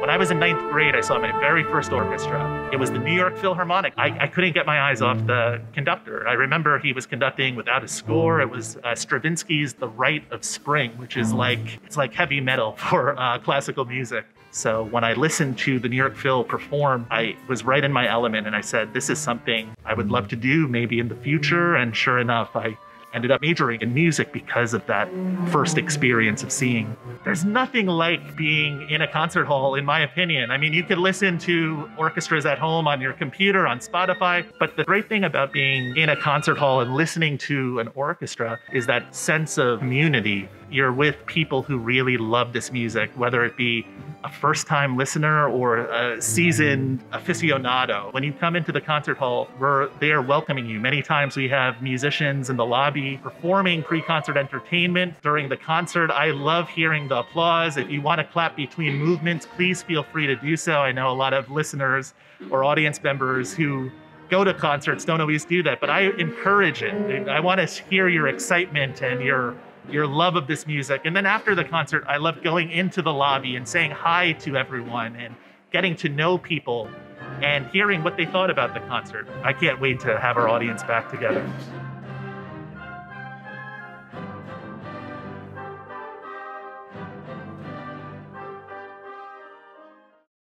When I was in ninth grade, I saw my very first orchestra. It was the New York Philharmonic. I, I couldn't get my eyes off the conductor. I remember he was conducting without a score. It was uh, Stravinsky's The Rite of Spring, which is like it's like heavy metal for uh, classical music. So when I listened to the New York Phil perform, I was right in my element and I said, this is something I would love to do maybe in the future. And sure enough, I ended up majoring in music because of that first experience of seeing. There's nothing like being in a concert hall, in my opinion. I mean, you could listen to orchestras at home on your computer, on Spotify, but the great thing about being in a concert hall and listening to an orchestra is that sense of community. You're with people who really love this music, whether it be a first time listener or a seasoned aficionado. When you come into the concert hall, we're there welcoming you. Many times we have musicians in the lobby performing pre concert entertainment during the concert. I love hearing the applause. If you want to clap between movements, please feel free to do so. I know a lot of listeners or audience members who go to concerts don't always do that, but I encourage it. I want to hear your excitement and your your love of this music. And then after the concert, I love going into the lobby and saying hi to everyone and getting to know people and hearing what they thought about the concert. I can't wait to have our audience back together.